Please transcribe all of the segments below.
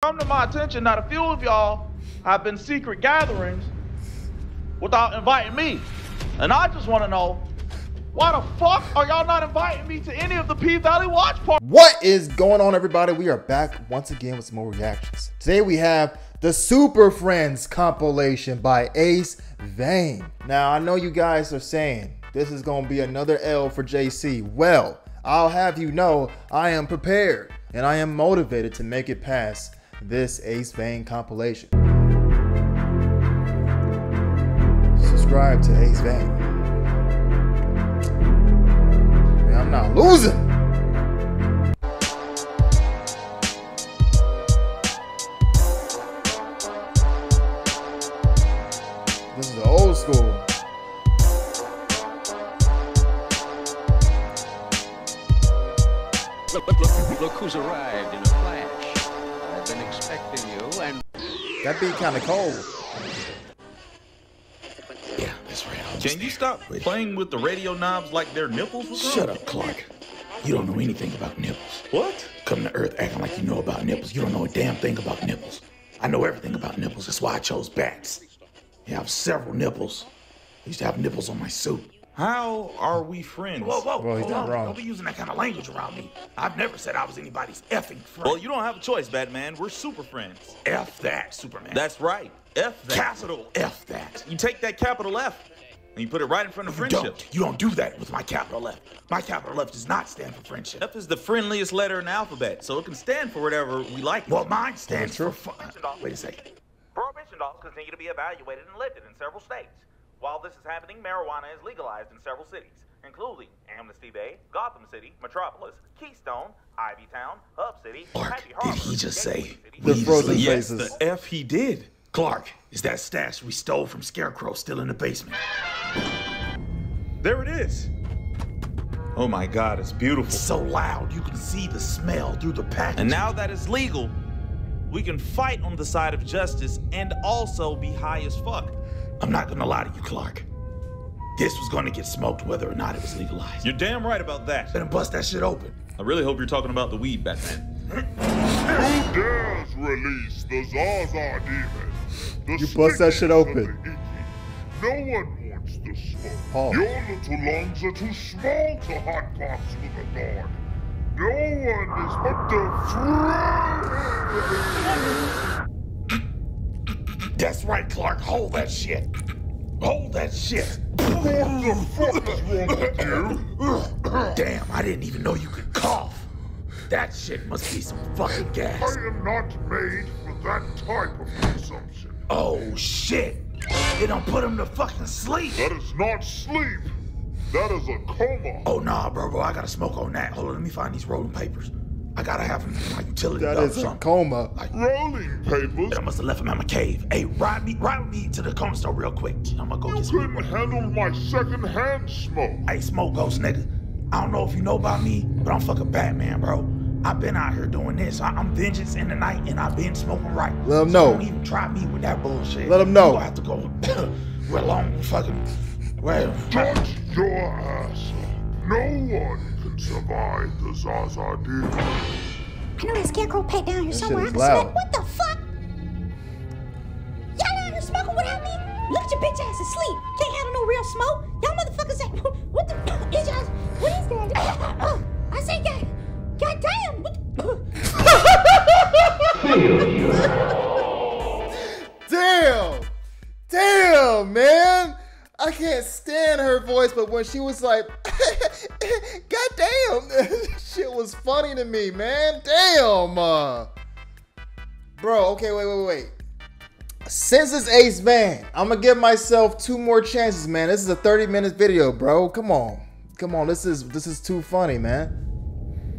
come to my attention that a few of y'all have been secret gatherings without inviting me. And I just want to know why the fuck are y'all not inviting me to any of the P Valley watch parties? What is going on, everybody? We are back once again with some more reactions. Today we have the Super Friends compilation by Ace Vane. Now, I know you guys are saying this is going to be another L for JC. Well, I'll have you know I am prepared and I am motivated to make it past this Ace Vane compilation. Subscribe to Ace Vane. Man, I'm not losing. This is the old school. Look, look, look, look who's arrived in a flash. I've been expecting you, and That beat kind of cold. Yeah, that's right. I'll Can you stop Wait. playing with the radio knobs like they're nipples or something? Shut up, Clark. You don't know anything about nipples. What? Come to Earth acting like you know about nipples. You don't know a damn thing about nipples. I know everything about nipples. That's why I chose bats. You have several nipples. I used to have nipples on my suit. How are we friends? Whoa, whoa, Well, he's hold not on. wrong. Don't be using that kind of language around me. I've never said I was anybody's effing friend. Well, you don't have a choice, Batman. We're super friends. F that, Superman. That's right. F that. capital F that. You take that capital F and you put it right in front of You friendship. don't. You don't do that with my capital F. My capital F does not stand for friendship. F is the friendliest letter in the alphabet, so it can stand for whatever we like. Well, mine stands for fun. Wait a second. Prohibition laws continue to be evaluated and lifted in several states. While this is happening, marijuana is legalized in several cities, including Amnesty Bay, Gotham City, Metropolis, Keystone, Ivytown, Hub City, Clark, Happy did he just say City, The weed frozen legal? yes, faces. the F he did. Clark, is that stash we stole from Scarecrow still in the basement? There it is. Oh my God, it's beautiful. It's so loud you can see the smell through the package. And now that it's legal, we can fight on the side of justice and also be high as fuck. I'm not gonna lie to you, Clark. This was gonna get smoked whether or not it was legalized. You're damn right about that. Better bust that shit open. I really hope you're talking about the weed, back Batman. Who dares release the Zaza demon? The You bust that shit open. the. No one wants the smoke. Pause. Your little lungs are too small to hotbox with a guard. No one is but the That's right, Clark. Hold that shit. Hold that shit. What the fuck is wrong with you? Damn, I didn't even know you could cough. That shit must be some fucking gas. I am not made for that type of consumption. Oh shit. They don't put him to fucking sleep. That is not sleep. That is a coma. Oh nah, bro, bro, I gotta smoke on that. Hold on, let me find these rolling papers. I gotta have them in my utility That belt or is a coma. Like, Rolling papers. I must have left them at my cave. Hey, ride me, ride me to the corner store real quick. I'm gonna go You get some. couldn't handle my secondhand smoke. Hey, smoke ghost nigga. I don't know if you know about me, but I'm fucking Batman, bro. I've been out here doing this. I- I'm vengeance in the night, and I've been smoking right. Let 'em So know. Don't even try me with that bullshit. Let Let 'em know. You gonna have to go real long, fucking. Well, Shut your ass. No one can survive the Zaza demon. I know that scarecrow pet down here That somewhere. I shit can is smell. loud. What the fuck? Y'all out here smoking without me? Look at your bitch ass asleep. Can't handle no real smoke. Y'all motherfuckers ain't. What the fuck is y'all? What is that? Oh, uh, I say, God, God damn. What the, Damn! Damn, man! I can't stand her voice, but when she was like, God this shit was funny to me, man. Damn! Uh. Bro, okay, wait, wait, wait. Since it's Ace Vane, I'm gonna give myself two more chances, man. This is a 30 minute video, bro. Come on. Come on, this is this is too funny, man.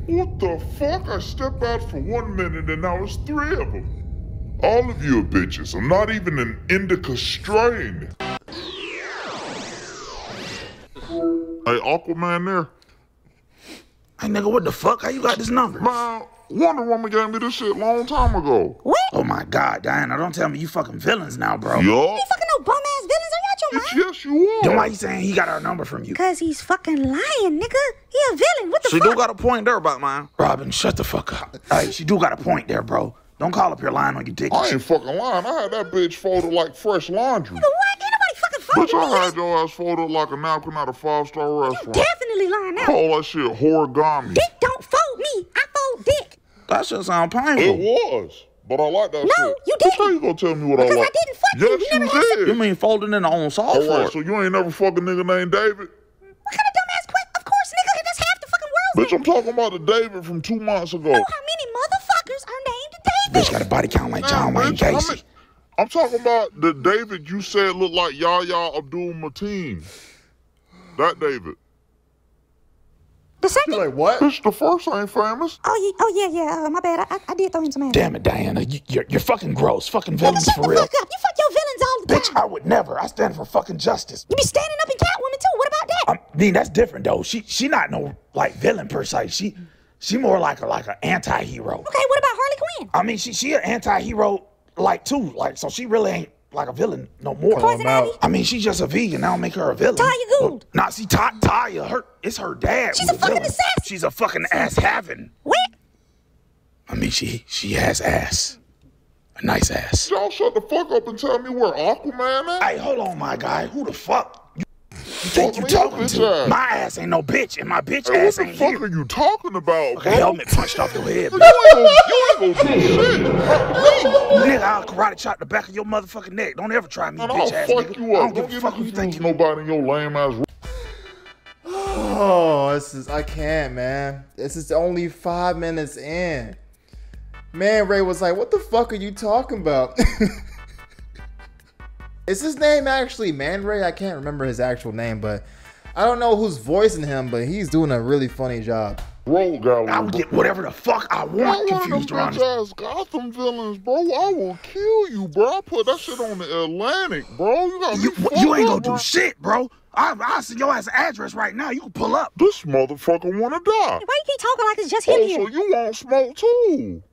What the fuck? I stepped out for one minute and now it's three of them. All of you are bitches. I'm not even an indica strain. Hey, Aquaman there? Hey nigga, what the fuck? How you got this number? Man, Wonder Woman gave me this shit long time ago. What? Oh my god, Diana, don't tell me you fucking villains now, bro. Yup. You fucking no bum ass villains. Are you out your Bitch, mind? yes, you Then why are. you saying he got our number from you? Cause he's fucking lying, nigga. He a villain. What the She fuck? She do got a point there about mine. Robin, shut the fuck up. Hey, she do got a point there, bro. Don't call up here lying on your dick. I ain't fucking lying. I had that bitch folded like fresh laundry. But what? Ain't nobody fucking Bitch. I had your ass folded like a napkin at a five star restaurant. You Definitely lying now. Call that shit origami. Dick don't fold me. I fold dick. That shit sound painful. It was. But I like that No, shit. you Bitch, How didn't. you gonna tell me what I Because I like? didn't fuck you. yes, You you, never had did. You mean folding in the own soft All right, so you ain't never fuck a nigga named David? What kind of dumbass question? Of course, nigga. That's half the fucking world. Bitch, I'm talking about the David from two months ago. You know how many motherfuckers are named David. Bitch got a body count like John Wayne bitch, I Casey. Mean- I'm talking about the David you said looked like Yahya Abdul Mateen. That David. The second. You're like, what? Bitch, the first ain't famous. oh, yeah, oh, yeah, yeah. Uh, my bad. I, I, I did throw him some ass. Damn it, Diana. You, you're, you're fucking gross. Fucking villains Nigga, villains shut for the real. fuck up. You fuck your villains all the time. Bitch. I would never. I stand for fucking justice. You be standing up in Catwoman too. What about that? I mean, that's different though. She she not no like villain per se. She she more like a like an anti-hero. okay, what about Harley Quinn? I mean, she she an anti-hero like too. Like so, she really ain't like a villain no more. Poison. Ivy? I mean, she's just a vegan. I don't make her a villain. Talia Gould. Nah, see, Ta- Talia, uh, her it's her dad. She's who's a fucking villain. assassin. She's a fucking ass having. What? I mean, she she has ass, a nice ass. Y'all shut the fuck up and tell me where Aquaman at. Hey, hold on, my guy. Who the fuck you, you think you Fuck me up, talking to? ass. My ass ain't no bitch, and my bitch Hey, what ass the ain't fuck here. are you talking about, Okay, bro? helmet punched off your head. You ain't gonna, you ain't gonna do shit. Nigga, I'll karate chop the back of your motherfucking neck. Don't ever try me, Man, bitch I'll ass fuck nigga. you I up. don't give a fuck who you think confused you nobody in your lame ass. Oh, this is I can't, man. This is only five minutes in. Man, Ray was like, "What the fuck are you talking about?" is his name actually Man Ray? I can't remember his actual name, but I don't know who's voicing him, but he's doing a really funny job. Road gallery. I would get whatever the fuck I want one of them confused around bitch ass Gotham villains, bro. I will kill you, bro. I put that shit on the Atlantic, bro. You got me You, you ain't gonna up, do bro. shit, bro. I, I'll send your ass address right now. You can pull up. This motherfucker wanna die. Why you keep talking like it's just him Oh, here? so you want smoke too?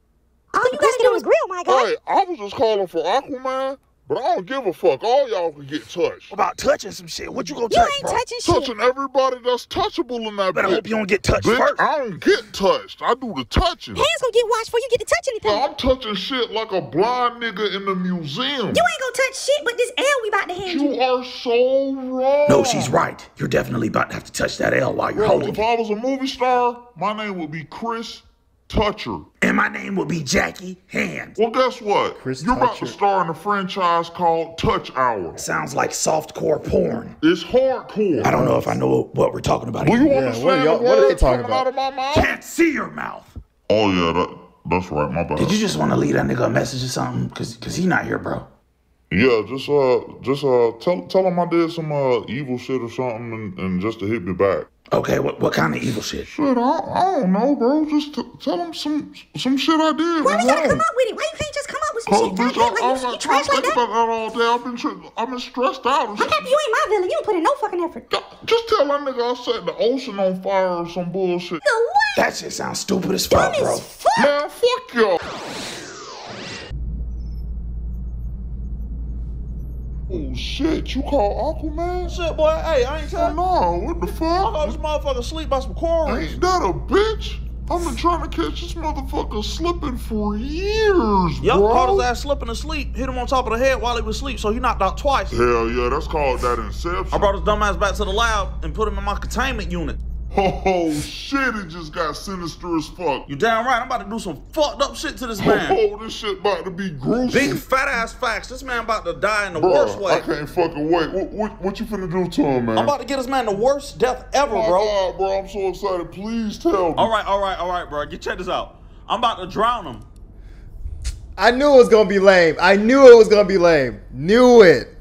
All you gotta get on the grill, my guy. Hey, I was just calling for Aquaman, but I don't give a fuck. All y'all can get touched. About touching some shit. What you gonna You touch, You ain't bro? touching shit. Touching everybody that's touchable in that Better bitch. hope you don't get touched Bitch, first. I don't get touched. I do the touching. Hands gonna get washed before you get to touch anything. Bro, I'm touching shit like a blind nigga in the museum. You ain't gonna touch shit but this L we about to hand you. You are so wrong. No, she's right. You're definitely about to have to touch that L while you're Bro, holding if it. If I was a movie star, my name would be Chris Toucher. And my name will be Jackie Hand. Well, guess what? Chris You're about to star in a franchise called Touch Hour. Sounds like softcore porn. It's hardcore. I don't know if I know what we're talking about Do you here. Yeah, understand what are y'all- what are they words talking coming out of my mouth? Can't see your mouth. Oh yeah, that, that's right. My bad. Did you just want to leave that nigga a message or something? Cause, cause he not here, bro. Yeah, just uh, just uh, tell tell him I did some uh evil shit or something, and, and just to hit me back. Okay, what what kind of evil shit? Shit, I, I don't know, bro. Just t- tell him some some shit I did. Why we gotta come up with it? Why you can't just come up with some Cause shit? bitch, I, like I'm you, you not trying trash to like think that? about that all day. I've been tri- I've been stressed out. and I'm happy you ain't my villain. You don't put in no fucking effort. Just tell that nigga I set the ocean on fire or some bullshit. The what? That shit sounds stupid as fuck, Dumb bro. as fuck. Man, fuck y'all. Shit, you call Aquaman? Shit, boy. Hey, I ain't telling you. no, what the fuck? I thought this motherfucker sleep by some quarries. Ain't that a bitch? I've been trying to catch this motherfucker slipping for years, Yup, bro. caught his ass slipping asleep, hit him on top of the head while he was asleep, so he knocked out twice. Hell yeah, that's called that inception. I brought his dumb ass back to the lab and put him in my containment unit. Oh shit, it just got sinister as fuck. You damn right, I'm about to do some fucked up shit to this man. Oh, this shit about to be gruesome. Big fat ass facts. This man about to die in the Bruh, worst way. I can't fucking wait. What, what, what you finna do to him, man? I'm about to get this man the worst death ever, Oh my bro. God, bro, I'm so excited. Please tell me. All right, all right, all right, bro. Get check this out. I'm about to drown him. I knew it was gonna be lame. I knew it was gonna be lame. Knew it.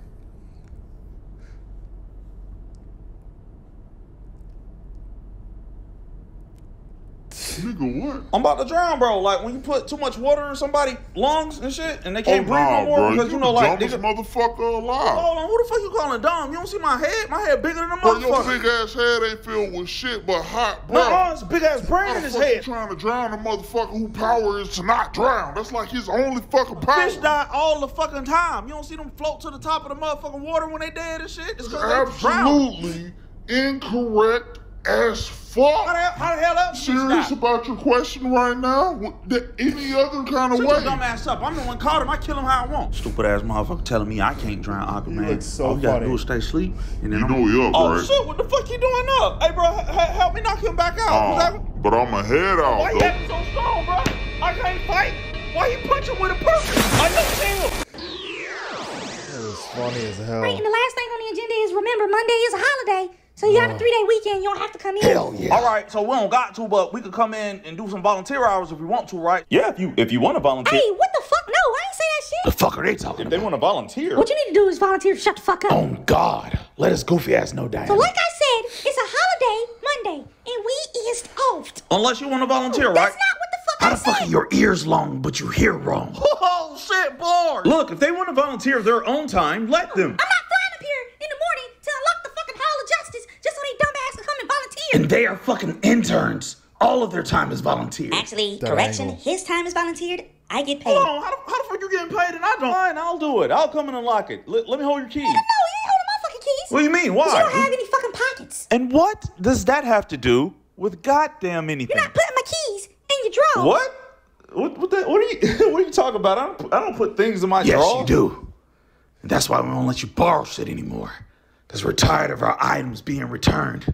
Nigga, what? I'm about to drown, bro. Like when you put too much water in somebody's lungs and shit, and they can't oh, breathe nah, no more bro. because you know, like, dumbest nigga, motherfucker alive. hold on, who the fuck you calling dumb? You don't see my head? My head bigger than a Bro, your big ass head ain't filled with shit but hot, bro. No, it's big ass brain in his head. trying to drown a motherfucker who power is to not drown? That's like his only fucking power. Fish die all the fucking time. You don't see them float to the top of the motherfucking water when they dead and shit. It's because they drown. Absolutely incorrect as How the fuck. hell, how the hell else? you Serious stop? about your question right now? The- Any other kind of Shut your way? dumb ass up. I'm the one caught him. I kill him how I want. Stupid ass motherfucker telling me I can't drown Aquaman. look so All you gotta funny. do is stay asleep. And then You I'm know he up, Oh right? shit, what the fuck you doing up? Hey bro, h- h- help me knock him back out. Uh, Was but I'm a head out Why you though. acting so strong, bro? I can't fight. Why you punching with a purpose? I know chill. That was funny as hell. Right, and the last thing on the agenda is remember Monday is a holiday, so you have a uh. three day weekend. You don't have to come in. Hell yeah. All right, so we don't got to, but we could come in and do some volunteer hours if we want to, right? Yeah, if you if you want to volunteer. Hey, what the fuck? No, I ain't say that shit. The fuck are they talking If they want to volunteer. What you need to do is volunteer to shut the fuck up. Oh God, let us goofy ass know, Diana. So like I said, it's a holiday Monday, and we is off. Unless you want to volunteer, right? That's not what the fuck How I the fuck are your ears long, but you hear wrong? Oh shit, bars. Look, if they want to volunteer their own time, let them. I'm and they are fucking interns. All of their time is volunteer. Actually, That correction, angle. his time is volunteered. I get paid. Hold on, how the, how the fuck you getting paid and I don't? Fine, I'll do it. I'll come and unlock it. Let, let me hold your keys. No, you ain't holding my fucking keys. What do you mean? 'Cause You don't have any fucking pockets. And what does that have to do with goddamn anything? You're not putting my keys in your drawer. What? What? What, the, what are you? What are you talking about? I don't. put- I don't put things in my Yes, drawer. you do. And that's why we won't let you borrow shit anymore. Because we're tired of our items being returned,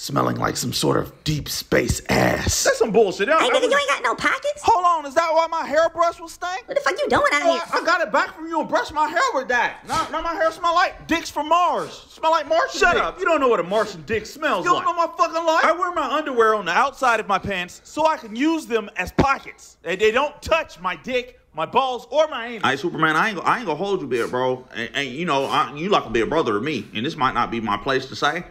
smelling like some sort of deep space ass. That's some bullshit. Hey, nigga, was- you ain't got no pockets? Hold on, is that why my hairbrush was stank? What the fuck you doing out Oh, here? I, I got it back from you and brushed my hair with that. Now, now my hair smell like dicks from Mars. Smell like Martian Shut up. You don't know what a Martian dick smells you like. You don't know my fucking life? I wear my underwear on the outside of my pants so I can use them as pockets. They, they don't touch my dick, my balls, or my anus. All right, Superman, I ain't, I ain't gonna hold you, bit, bro. And, and you know, I, you like a big brother to me. And this might not be my place to say.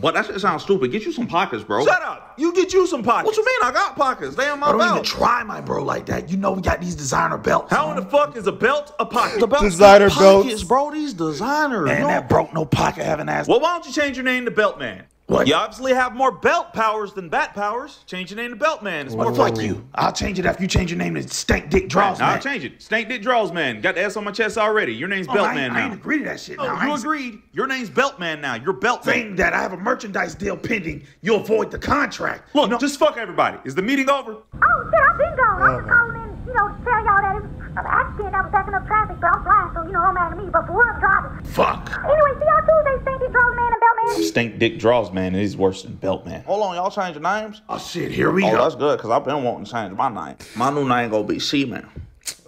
But that shit sounds stupid. Get you some pockets, bro. Shut up. You get you some pockets. What you mean? I got pockets. They in my I don't even belt. try my bro like that. You know we got these designer belts. How in the fuck is a belt a pocket? The belt's Designer not belts. bro. These designers. Man, You that broke no pocket having ass. Well, why don't you change your name to Beltman? What? You obviously have more belt powers than bat powers. Change your name to Beltman. It's more Well, fuck you. I'll change it after you change your name to Stank Dick Draws, Now I'll change it. Stank Dick Draws Man. Got the S on my chest already. Your name's Oh, I Beltman ain't, I ain't agree to that shit. Oh, now. You agreed. Your name's Beltman now. You're Beltman. saying that I have a merchandise deal pending. You avoid the contract. Look, no. just fuck everybody. Is the meeting over? Oh shit, I've been gone. I was oh, calling in, you know, to tell y'all that it was an accident that was backing up traffic, but I'm flying, so you know, I'm mad at me. But for real, I'm driving. Fuck. Anyway, see y'all Tuesday, Stinky Draws Man and Beltman. Stink Dick Draws Man He's worse than Beltman. Hold on, y'all change your names? Oh shit, here we Oh, go. that's good, because I've been wanting to change my name. My new name gonna be Seaman.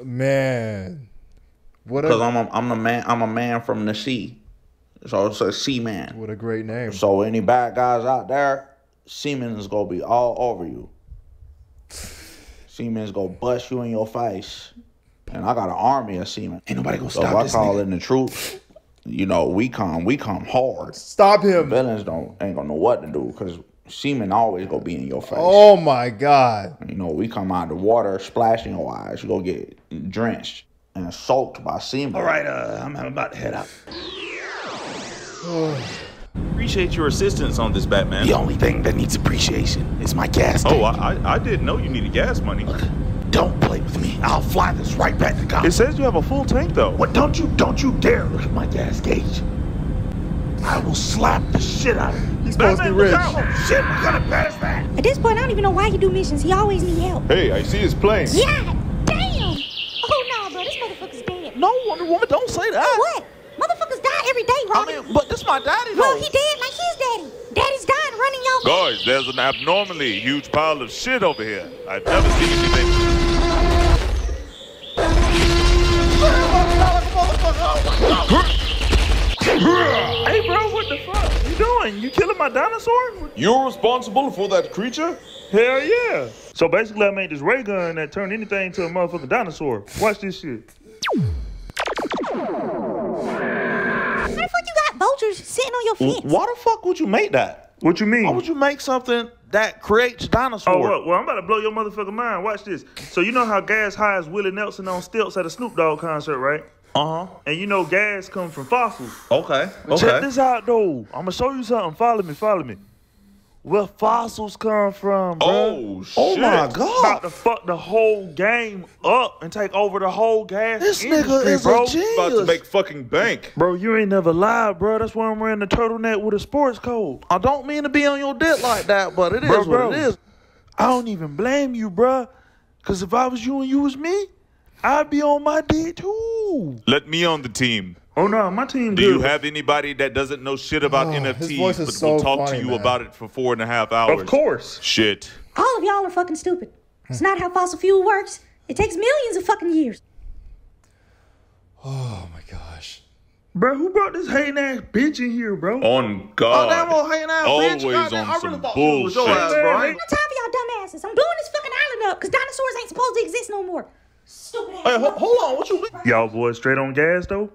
Man. What Because a, I'm a, I'm a man I'm a man from the sea. So it's a Seaman. what a great name. So any bad guys out there, semen is gonna be all over you. Semen's gonna bust you in your face. And I got an army of semen. Ain't nobody gonna So stop if I this call nigga. in the troops, you know, we come, we come hard. Stop him. Villains don't ain't gonna know what to do because semen always gonna be in your face. Oh my god. You know, we come out of the water splashing your eyes. You go get drenched and soaked by semen. All right, uh, I'm, I'm about to head out. Appreciate your assistance on this, Batman. The only thing that needs appreciation is my gas tank. Oh, I, I, I didn't know you needed gas money. Don't play with me. I'll fly this right back to God. It says you have a full tank though. What? Don't you? Don't you dare look at my gas gauge. I will slap the shit out of you. He's supposed to be rich. Oh shit, we're gonna pass that. At this point, I don't even know why he do missions. He always need help. Hey, I see his plane. Yeah, damn. Oh no, bro, this motherfucker's dead. No, Wonder Woman, don't say that. Oh, what? Motherfuckers die every day, Robin. I mean, but this my daddy though. well, he dead like his daddy. Daddy's dying running y'all. Guys, there's an abnormally huge pile of shit over here. I've never seen anything. Hey, bro, what the fuck? You doing? You killing my dinosaur? You're responsible for that creature? Hell yeah. So basically, I made this ray gun that turned anything to a motherfucking dinosaur. Watch this shit. How the fuck you got vultures sitting on your fence? Why the fuck would you make that? What you mean? Why would you make something that creates dinosaurs? Oh, well, well, I'm about to blow your motherfucking mind. Watch this. So you know how Gas hires Willie Nelson on stilts at a Snoop Dogg concert, right? Uh huh. And you know gas comes from fossils. Okay. Okay. Check this out, though. I'm gonna show you something. Follow me. Follow me. where fossils come from, bro. Oh, shit. Oh my god! About to fuck the whole game up and take over the whole gas This industry, nigga is bro. a genius. About to make fucking bank. Bro, you ain't never lied, bro. That's why I'm wearing the turtleneck with a sports coat. I don't mean to be on your dick like that, but it is Bro, what bro. it is. I don't even blame you, bro. Cause if I was you and you was me, I'd be on my dick too. Let me on the team. Oh no, my team Do good. you have anybody that doesn't know shit about Oh, his NFTs voice is but so will talk funny, to you man. about it for four and a half hours? Of course. Shit. All of y'all are fucking stupid. It's not how fossil fuel works. It takes millions of fucking years. Oh my gosh. Bro, who brought this hating ass bitch in here, bro? On God. Oh, God. damn old hating ass bitch. Always Goddamn, on I really some thought she was your bullshit. ass, bro. I ain't- No time for y'all dumbasses. I'm blowing this fucking island up because dinosaurs ain't supposed to exist no more. Stupid. Hey, ho- hold on. What you mean? Y'all boys straight on gas though?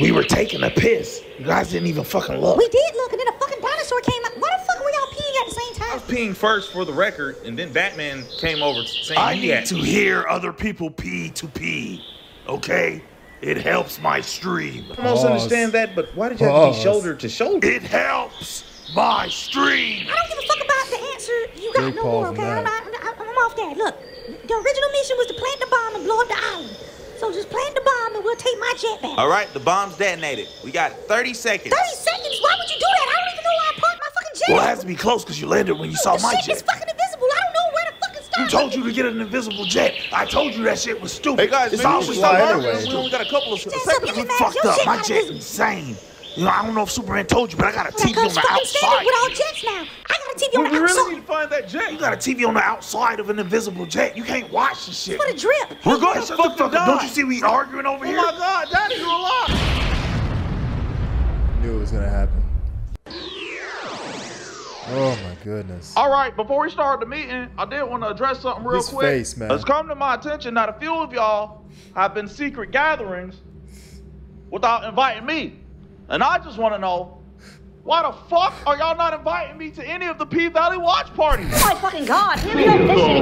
We were taking a piss. You guys didn't even fucking look. We did look, and then a fucking dinosaur came out. Why the fuck were y'all peeing at the same time? I time? was peeing first for the record, and then Batman came over saying I he need had to hear other people pee to pee. Okay? It helps my stream. I almost Pause. understand that, but why did you have to Pause. be shoulder to shoulder? It helps my stream. I don't give a fuck about the answer you got Big no pause more, on okay? I'm, not, I'm, I'm off that. Look, the original mission was to plant the bomb and blow up the island. So just plant the bomb and we'll take my jet back. All right, the bomb's detonated. We got 30 seconds. 30 seconds? Why would you do that? I don't even know where I parked my fucking jet. Well, it has to be close because you landed when you saw the my shit is jet. fucking invisible. I don't know where the fuck it Who told you to get an invisible jet? I told you that shit was stupid. Hey guys, it's maybe we always should stop anyway. We only got a couple of seconds. up, you You man. fucked up. My jet's insane. You know, I don't know if Superman told you, but I got a That TV on comes the fucking standard outside. with all jets now. I got a TV on We the really outside. need to find that jet. You got a TV on the outside of an invisible jet. You can't watch the shit. What a drip. We're going to Fucking shut the fuck up. Don't you see we arguing over Oh here? Oh my God, Daddy, you alive? Knew it was gonna happen. Oh my goodness. All right, before we start the meeting, I did want to address something real His quick. face, man. It's come to my attention that a few of y'all have been secret gatherings without inviting me. And I just want to know, why the fuck are y'all not inviting me to any of the P Valley watch parties? Oh my fucking god. Here we go with this shit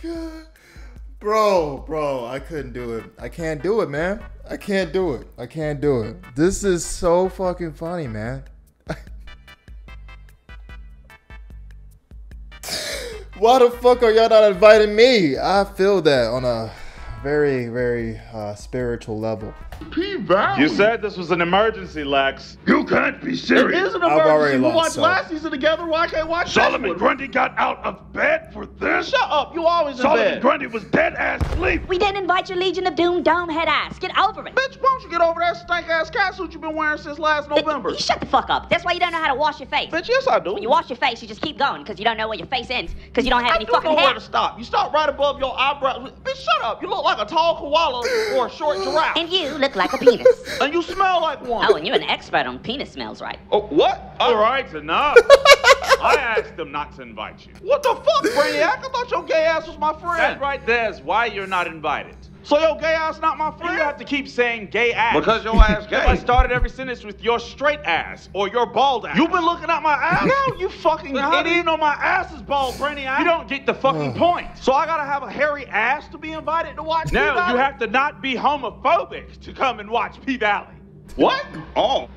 again. Bro, bro, I couldn't do it. I can't do it, man. I can't do it. I can't do it. This is so fucking funny, man. Why the fuck are y'all not inviting me? I feel that on a very, very uh, spiritual level. P Valley. You said this was an emergency, Lex. You can't be It serious. is an emergency. I've already emergency. We lost, watched so- last season together. Why can't we watch this Solomon one? Grundy got out of bed for this? Shut up. You always in Solomon bed. Grundy was dead ass asleep. We didn't invite your Legion of Doom dome head ass. Get over it. Bitch, why don't you get over that stank ass cat suit you've been wearing since last November? You shut the fuck up. That's why you don't know how to wash your face. Bitch, yes I do. When you wash your face, you just keep going because you don't know where your face ends because you don't have I any do fucking know hair. where to stop. You stop right above your eyebrows. Bitch, shut up. You look like a tall koala or a short giraffe. And you look like a penis. And you smell like one. oh, and you're an expert on penis smells, right? Oh, what? All oh. right, enough. I asked them not to invite you. What the fuck, Brainiac? I thought your gay ass was my friend. That right there is why you're not invited. So your gay ass not my friend? You have to keep saying gay ass. Because your ass gay. I started every sentence with your straight ass or your bald ass. You've been looking at my ass now? You fucking Then how do idiot. you know my ass is bald, Brainiac? You don't get the fucking point. So I gotta have a hairy ass to be invited to watch No, P-Valley? you have to not be homophobic to come and watch P Valley. What? Oh.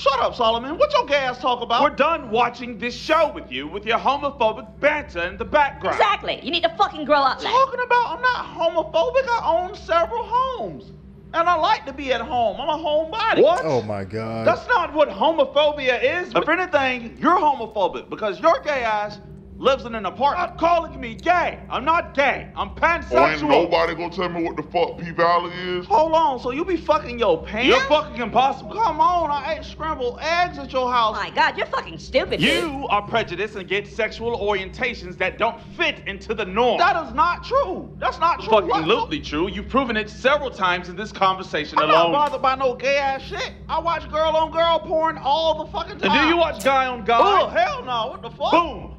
Shut up, Solomon. What your gay ass talk about? We're done watching this show with you with your homophobic banter in the background. Exactly. You need to fucking grow up, man. talking about? I'm not homophobic. I own several homes. And I like to be at home. I'm a homebody. What? Oh my god. That's not what homophobia is. If anything, you're homophobic because your gay ass lives in an apartment. Stop calling me gay. I'm not gay. I'm Oh, ain't pansexual. nobody gonna tell me what the fuck P Valley is? Hold on, so you be fucking your pants? You're fucking impossible. Come on, I ate scrambled eggs at your Oh house. my god, you're fucking stupid. dude. You are prejudiced and get sexual orientations that don't fit into the norm. That is not true. That's not true. fucking What- absolutely true. You've proven it several times in this conversation I'm alone. not bothered by no gay ass shit. I watch girl on girl porn all the fucking and time. do you watch guy on guy? Oh hell no! What the fuck? Boom.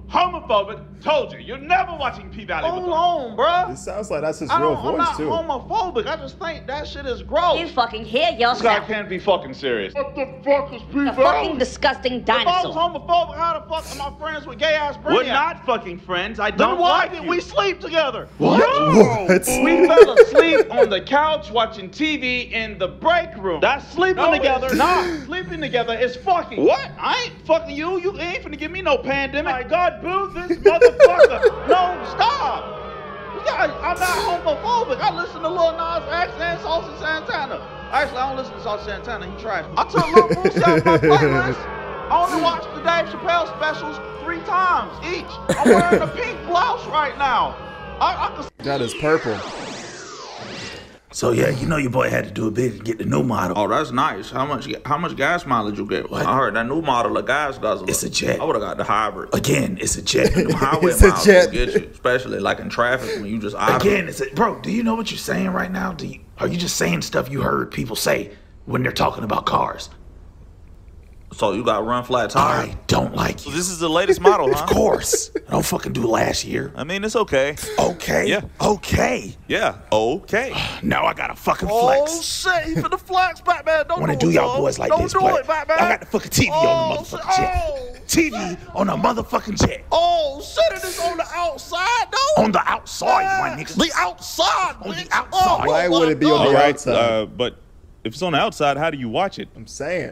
Homophobic. Told you, you're never watching P Valley. Hold on, bruh. It sounds like that's his I real don't, I'm not too. homophobic. I just think that shit is gross. You fucking hear yourself. guy yourself. can't be fucking serious. What the fuck is P The Valley? fucking disgusting If I was homophobic, how the fuck am I friends with gay ass Brittany? We're not fucking friends. I don't why like did you. we sleep together? What? No! What? We fell asleep on the couch watching TV in the break room. That's sleeping No, together. it's Not sleeping together is fucking. What? I ain't fucking you. You ain't finna give me no pandemic. My God, boo this motherfucker. no, stop. Got- I'm not homophobic. I listen to Lil Nas X and Saucy Santana. Actually, I don't listen to Saucy Santana. He trash. I took Lil Boosie off my playlist. I only watched the Dave Chappelle specials three times each. I'm wearing a pink blouse right now. I, I can That is purple. So yeah, you know your boy had to do a bit to get the new model. Oh, that's nice. How much? How much gas mileage you get? I heard that new model of gas guzzler. It's a jet. I would have got the hybrid. Again, it's a jet. Them highway It's a miles jet. will get you, especially like in traffic when you just idle. Again, it's a bro. Do you know what you're saying right now? Do you, are you just saying stuff you heard people say when they're talking about cars? So you got run flat tire. I don't like So you. this is the latest model, huh? Of course, I don't fucking do last year. I mean, it's okay. Okay. Yeah. Okay. Yeah, okay. Now I got to fucking flex. Oh shit! He finna flex, Batman. Don't want to do do it, y'all boys like Don't this, do but it, Batman. I got the fucking TV on the Oh, motherfucking jet. oh. TV on a motherfucking jet. Oh shit! It is on the outside, though. On the outside, my nigga. The outside. On the bitch. outside. Why Oh, would it be on the God. outside? Uh, but if it's on the outside, how do you watch it? I'm saying.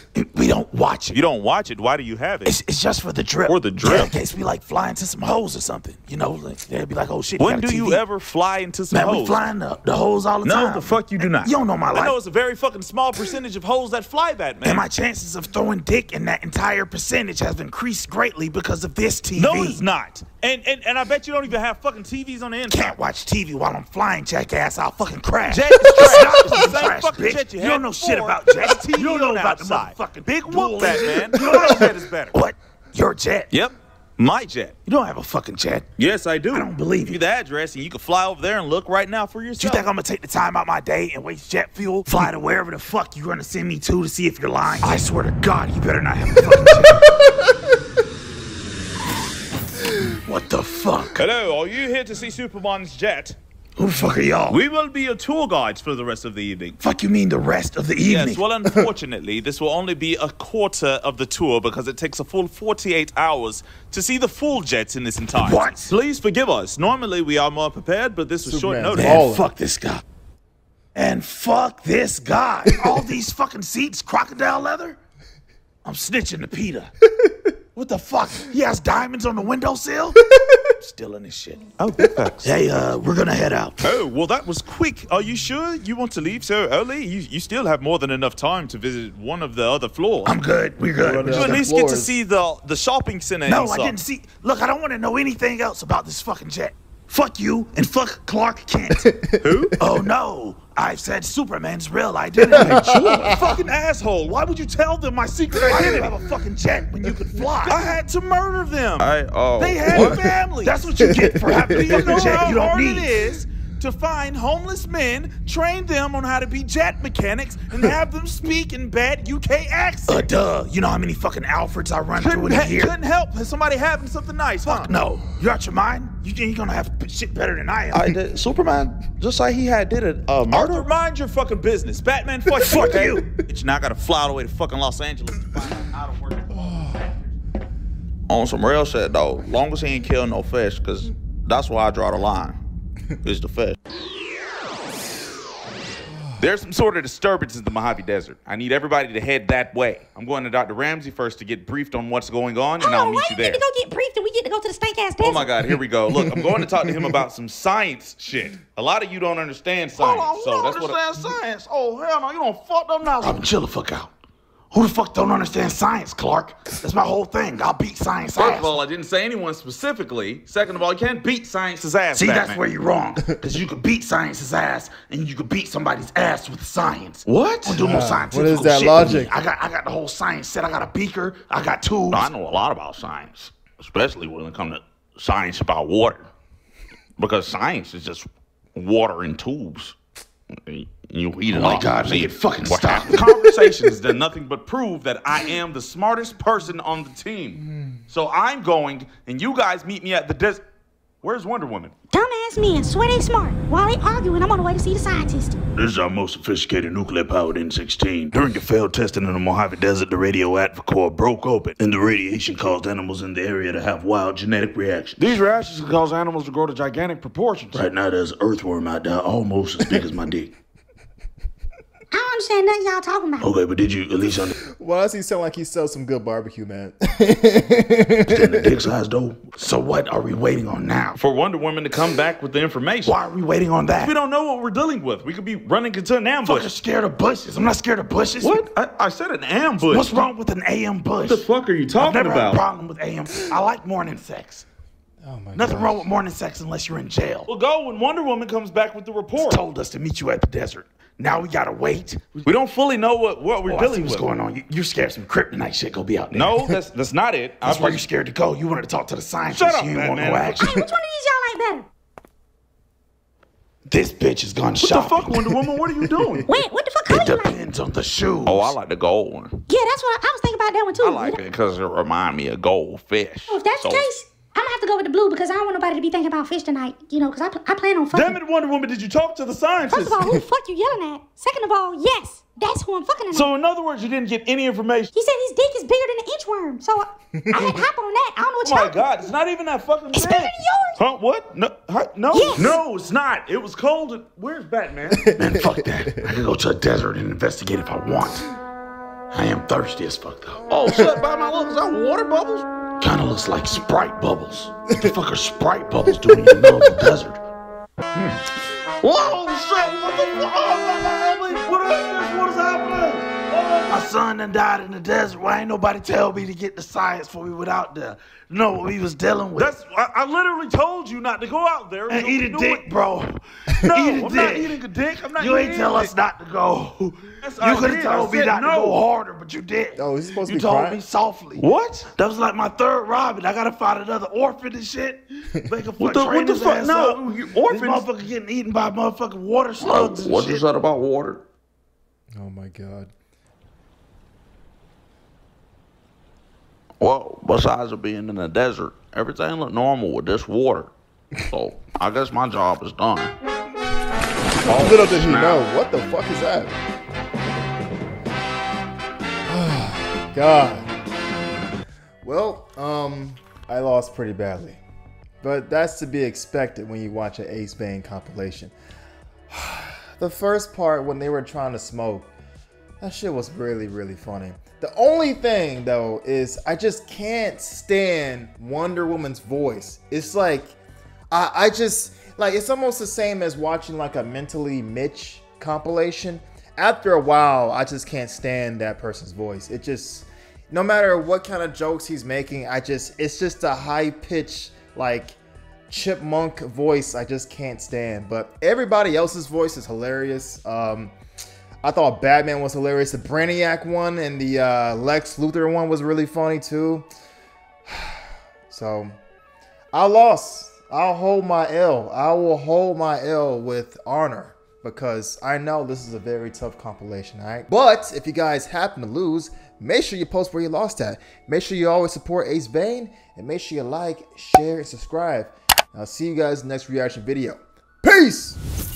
We don't watch it. you don't watch it, why do you have it? It's, it's just for the drip. For the drip. Yeah, in case we like fly into some holes or something. You know, like, they'd be like, oh shit. when a do you ever fly into some Man, we holes? flying the, the holes all the no, time. the fuck you do not. You don't know my I life. know it's a very fucking small percentage of holes that fly that, man. and my chances of throwing dick in that entire percentage has increased greatly because of this TV. no, it's not. And, and and I bet you don't even have fucking TVs on the inside. Can't watch TV while I'm flying, jackass. I'll fucking crash. Jet is trash. Stop It's the same trash, fucking bitch. jet you You don't know shit about jets. TV You don't know about the about the outside. motherfucking Big whoop that, man. You don't My jet is better. What? Your jet? Yep, my jet. You don't have a fucking jet. Yes, I do. I don't believe you. you the address, and you can fly over there and look right now for Do you think I'm gonna take the time out my day and waste jet fuel, fly to wherever the fuck you're gonna send me to to see if you're lying? I swear to God, you better not have a fucking jet. what the fuck? Hello, are you here to see Superman's jet? Who the fuck are y'all? We will be your tour guides for the rest of the evening. fuck you mean the rest of the evening? Yes, well, unfortunately, this will only be a quarter of the tour because it takes a full 48 hours to see the full jets in this entirety. What? Please forgive us. Normally, we are more prepared, but this was short notice. Man, fuck this guy. And fuck this guy. All these fucking seats, crocodile leather? I'm snitching to PETA. What the fuck? He has diamonds on the windowsill? Stealing this shit. Oh, big facts. Hey, uh, we're gonna head out. Oh, well, that was quick. Are you sure you want to leave so early? You, you still have more than enough time to visit one of the other floors. I'm good. We're good. We're We're you at the least get to see the the shopping center. No, inside. I didn't see. Look, I don't want to know anything else about this fucking jet. Fuck you and fuck Clark Kent. Who? oh no, I said Superman's real identity. fucking asshole. Why would you tell them my secret Why do you identity? have a fucking jet when you could fly? I had to murder them. I oh. they had what? families. That's what you get for having a Do you know fucking jet you don't need. it is to find homeless men, train them on how to be jet mechanics, and have them speak in bad UK accents? Uh, duh. You know how many fucking Alfreds I run through couldn't, in a ha- year? couldn't help somebody having something nice, huh? No, You're out your mind? You think you're gonna have shit better than I am? I did, Superman, just like he had did it, uh, murder. Arthur, mind your fucking business. Batman, fuck you. Fuck you. Bitch, now I gotta fly all the way to fucking Los Angeles to find out how to work. On some real shit though, long as he ain't kill no fish, cause that's where I draw the line. Is the fish. There's some sort of disturbance in the Mojave Desert. I need everybody to head that way. I'm going to Dr. Ramsey first to get briefed on what's going on, and Hold I'll meet why you you there. get to go get briefed and we get to go to the stank ass desert? Oh my God, here we go. Look, I'm going to talk to him about some science shit. A lot of you don't understand Hold science, on, so don't that's what. I- understand science. Oh hell no, you don't fuck them now. Robin, chill the fuck out. Who the fuck don't understand science, Clark? That's my whole thing. I'll beat science First ass. of all, I didn't say anyone specifically. Second of all, you can't beat science's ass. See, Batman. that's where you're wrong. Because you could beat science's ass, and you could beat somebody's ass with science. What? Don't do no scientific what is that shit logic? I got, I got the whole science set. I got a beaker. I got tools. I know a lot about science, especially when it comes to science about water, because science is just water in tubes. You eat it Oh my all. God, See nigga, fucking what stop. happened. Conversations done nothing but prove that I am the smartest person on the team. Hmm. So I'm going, and you guys meet me at the des. Where's Wonder Woman? Dumbass men swear they smart. While they arguing, I'm on the way to see the scientist. This is our most sophisticated nuclear powered N16. During the failed testing in the Mojave Desert, the radioactive core broke open, and the radiation caused animals in the area to have wild genetic reactions. These reactions can cause animals to grow to gigantic proportions. Right now, there's an earthworm out there almost as big as my dick. I don't understand nothing y'all talking about. Oh, okay, but did you at least understand Why does he sound like he sells some good barbecue, man? the dick size, though? So what are we waiting on now? For Wonder Woman to come back with the information. Why are we waiting on that? We don't know what we're dealing with. We could be running into an ambush. fucking scared of bushes. I'm not scared of bushes. What? I, I said an ambush. What's wrong with an AM bush? What the fuck are you I've talking never had a about? problem with AM. I like morning sex. Oh my Nothing God. wrong with morning sex unless you're in jail. We'll go when Wonder Woman comes back with the report. told us to meet you at the desert. Now we gotta wait. We don't fully know what, what we're Oh, I see dealing what's with. going on. You, you're scared some kryptonite shit gonna be out there. No, that's that's not it. that's I why was- you're scared to go. You wanted to talk to the scientists. Shut up, you didn't want Batman. no action. Hey, which one of these y'all like better? This bitch has gone What the fuck, Wonder Woman? What are you doing? Wait, what the fuck color It you like? depends on the shoes. Oh, I like the gold one. Yeah, that's what I, I was thinking about that one too. I like it because it remind me of goldfish. Oh, if that's So- the case, I'm gonna have to go with the blue because I don't want nobody to be thinking about fish tonight. You know, because I, pl- I plan on fucking. Damn it, Wonder Woman! Did you talk to the First of all, who the fuck you yelling at? Second of all, yes, that's who I'm fucking tonight. so, in other words, you didn't get any information. he said his dick is bigger than an inchworm, so I, I had to hop on that. I don't know what oh you want. Oh my y'all. God, it's not even that fucking It's big. bigger than yours. Huh? What? No, huh? no, Yes. no, it's not. It was cold. and- Where's Batman? Man, fuck that. I can go to a desert and investigate if I want. I am thirsty as fuck though. Oh shit! By my look, is that water bubbles? Kinda looks like Sprite bubbles. What the fuck are Sprite bubbles doing in the middle of the desert? Hmm. Whoa, shit! What the fuck? Son done died in the desert. Why ain't nobody tell me to get the science for we went out there? Know what we was dealing with. That's I, I literally told you not to go out there and You eat a do dick, it. bro. No, eat a I'm not eating a dick. I'm not You ain't tell a us not to go. Yes, you could did. have I told me said not to go harder, but you did. Oh, he's he supposed to be you be told crying? me softly. What? That was like my third Robin. I gotta find another orphan and shit. Make a What the- what the fuck? No, up. you These orphans- motherfuckers getting eaten by motherfucking water slugs. and What you said about water? Oh my god. Well, besides it being in the desert, everything looked normal with this water. So I guess my job is done. How little did he know. What the fuck is that? God. Well, um, I lost pretty badly. But that's to be expected when you watch an Ace Vane compilation. the first part when they were trying to smoke, that shit was really, really funny. The only thing though is I just can't stand Wonder Woman's voice. It's like I, I just like it's almost the same as watching like a mentally Mitch compilation. After a while, I just can't stand that person's voice. It just no matter what kind of jokes he's making, I just it's just a high pitch like chipmunk voice I just can't stand. But everybody else's voice is hilarious. Um, I thought Batman was hilarious. The Brainiac one and the uh, Lex Luthor one was really funny too. So I lost. I'll hold my L. I will hold my L with honor because I know this is a very tough compilation, all right? But if you guys happen to lose, make sure you post where you lost at. Make sure you always support Ace Vane and make sure you like, share, and subscribe. I'll see you guys next reaction video. Peace!